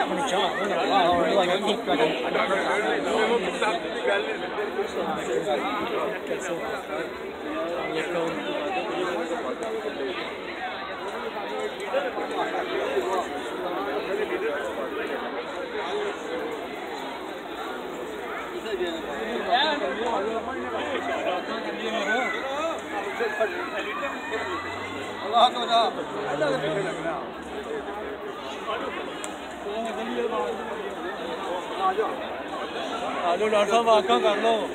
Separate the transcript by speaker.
Speaker 1: not going to jump. We're going to wow. We're like, I
Speaker 2: think, like, I'm not going
Speaker 3: to Allah Allah.
Speaker 4: 啊，就两场吧，刚感动。